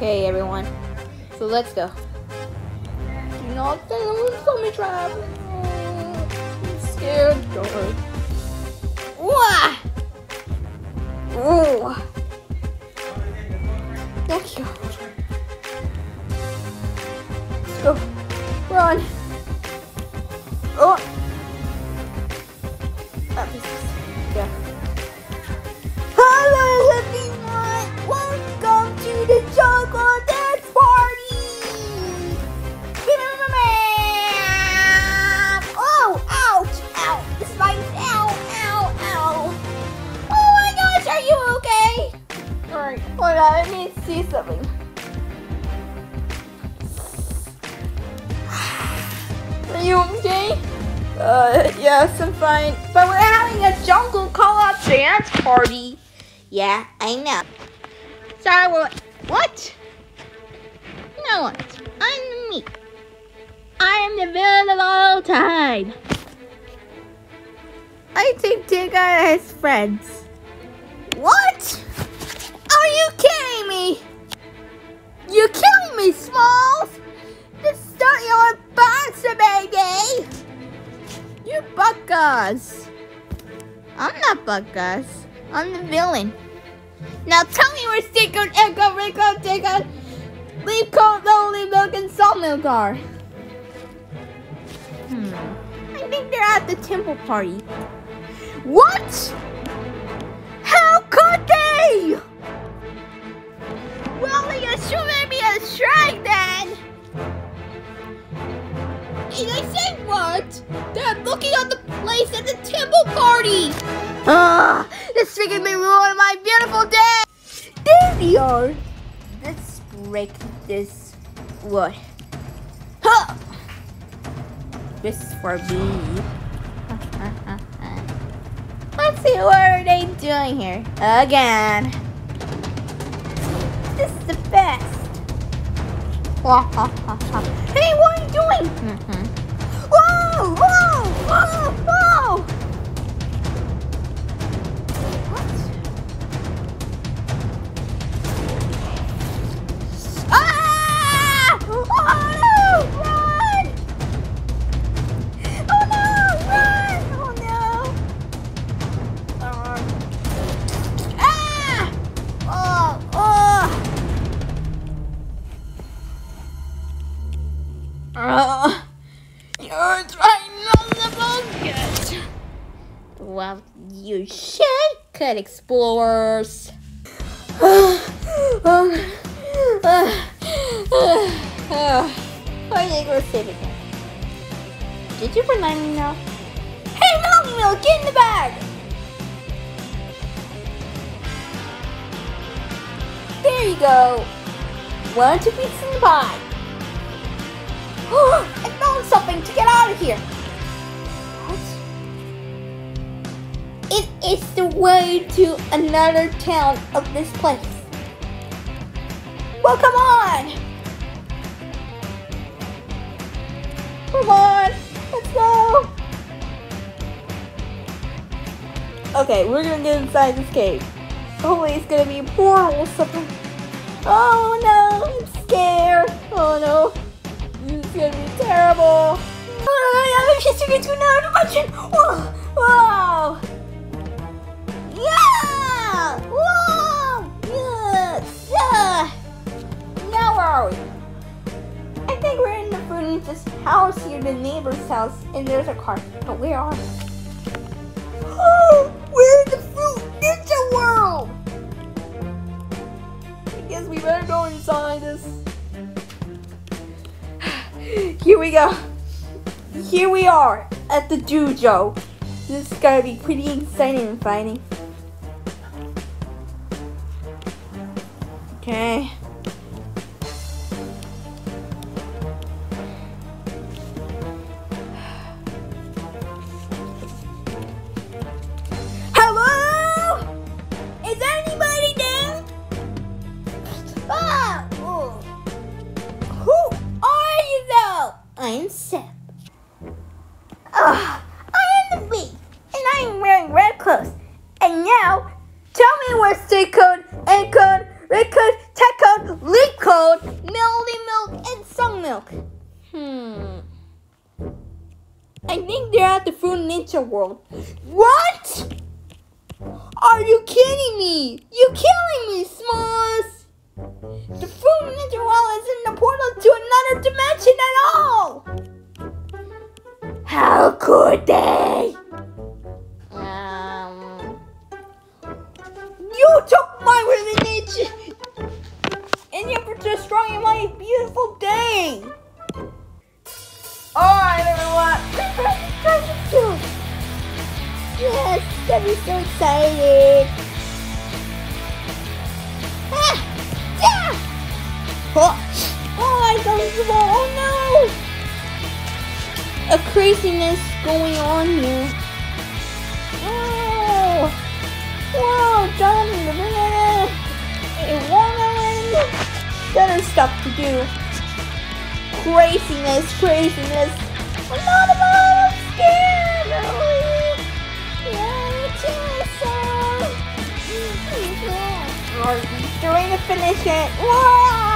Okay, everyone. So let's go. Do not say someone's tummy trap. I'm scared. Don't worry. Wah! Ooh. Thank you. Let's go. Run. Oh, Uh, yes, I'm fine. But we're having a jungle call-out dance party. Yeah, I know. Sorry, what? What? No one. I'm me. I am the villain of all time. I think Tigger his friends. What? I'm not Buckus. I'm the villain. Now tell me where Sticker, Echo, Rico, Tigger, Leaf Coat, Lonely Milk, and Sawmill are. Hmm. I think they're at the temple party. What? Place at the temple party. Ah, this freaking me ruin my beautiful day. There we are. Let's break this wood. Huh. This is for me. Let's see what are they doing here again. This is the best. hey, what are you doing? Whoa, whoa, whoa, Uh, you're trying not the bucket. Well, you should, cut explorers. um, uh, uh, uh, I think we're safe again. Did you remind me now? Hey, Mountain Milk, get in the bag! There you go. One, two pieces in the pie. I found something to get out of here. What? It is the way to another town of this place. Well, come on. Come on. Let's go. Okay, we're gonna get inside this cave. Hopefully it's gonna be a portal or something. Oh no, I'm scared. Oh no. Terrible. Oh, just gonna to another dimension. Whoa! Whoa! Yeah! Whoa! Yeah! Yeah! Now where are we? I think we're in the furniture's house here, the neighbor's house, and there's a car. But where are we? Oh, we're in the fruit ninja world! I guess we better go inside this. Here we go. Here we are at the dojo. This is gonna be pretty exciting and fighting. Okay. and sip. Ugh, I am the bee, and I am wearing red clothes. And now, tell me where state code, end code, red code, tech code, leap code, melody milk, and song milk. Hmm. I think they're at the Fruit Ninja World. What? Are you kidding me? You're killing me, Smalls! The Fruit Ninja World is in the portal to another dimension at all. How could they? Um, you took my religion and you're destroying my beautiful day. Alright, everyone. Yes, that is so excited. Oh, oh my god, oh no! A craziness going on here. Oh! Whoa, John, a woman! Better stuff to do. Craziness, craziness. I'm not about, I'm scared. Oh, yeah, we doing to finish it? Whoa!